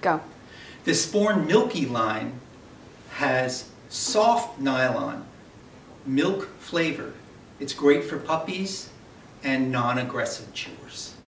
Go. The Sporn Milky line has soft nylon, milk flavor. It's great for puppies and non-aggressive chewers.